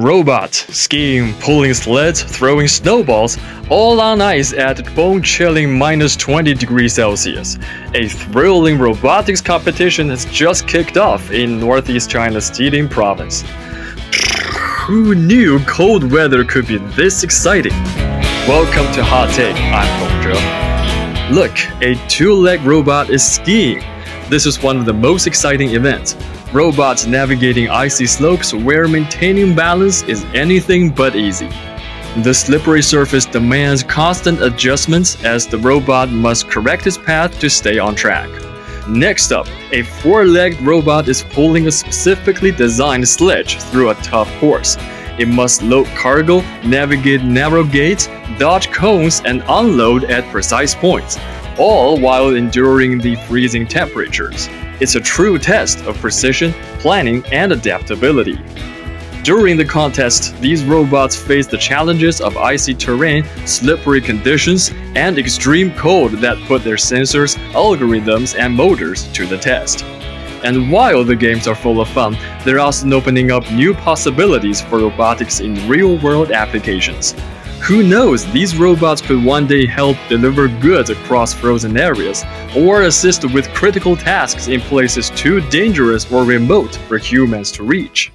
Robots, skiing, pulling sleds, throwing snowballs, all on ice at bone-chilling minus 20 degrees Celsius. A thrilling robotics competition has just kicked off in northeast China's Jilin province. Who knew cold weather could be this exciting? Welcome to Hot Take, I'm Gong Zhe. Look, a two-leg robot is skiing. This is one of the most exciting events. Robots navigating icy slopes where maintaining balance is anything but easy. The slippery surface demands constant adjustments as the robot must correct its path to stay on track. Next up, a four-legged robot is pulling a specifically designed sledge through a tough course. It must load cargo, navigate narrow gates, dodge cones, and unload at precise points, all while enduring the freezing temperatures. It's a true test of precision, planning, and adaptability. During the contest, these robots face the challenges of icy terrain, slippery conditions, and extreme cold that put their sensors, algorithms, and motors to the test. And while the games are full of fun, they're also opening up new possibilities for robotics in real-world applications. Who knows, these robots could one day help deliver goods across frozen areas, or assist with critical tasks in places too dangerous or remote for humans to reach.